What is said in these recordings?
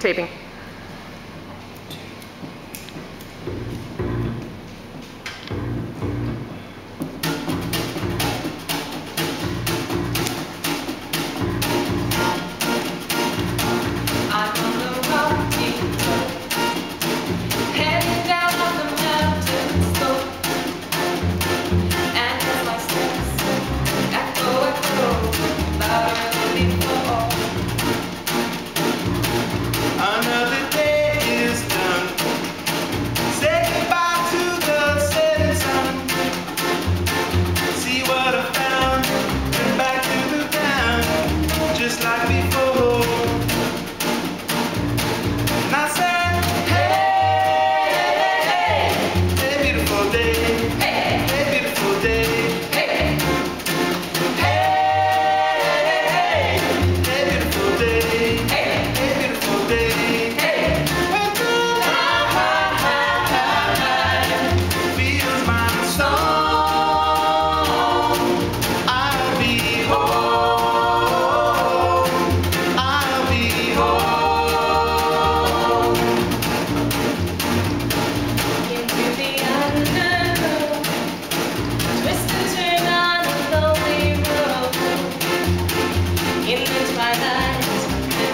Taping.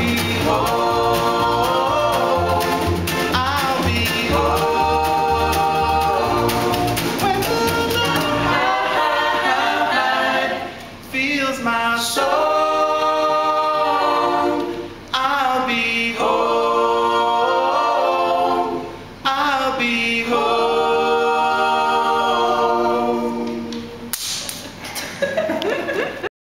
Oh